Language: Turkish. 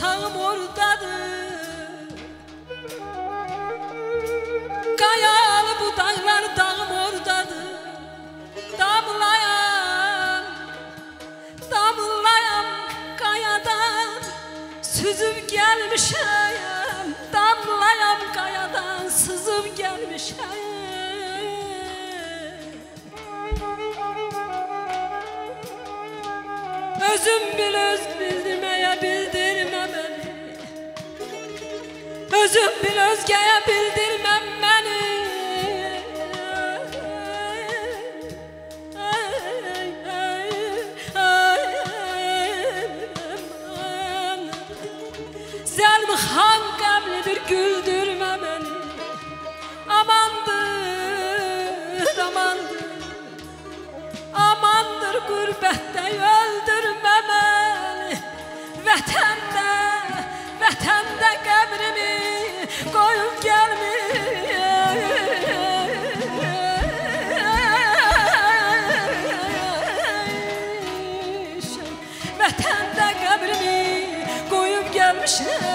sağım oradadır. Kayalı budaklar dağım oradadır. Damlayan, damlayan kayadan Süzüp gelmişim Damlayan kayadan sızıp gelmişim özüm bil öz bildirmeye bildim. Sözüm bir özgeye bildirmem beni. Zelmihan gemlidir güldürme beni. Amandır, amandır Amandır gurbette öldür Vətəndə qəbrimi qoyub gəlmişəm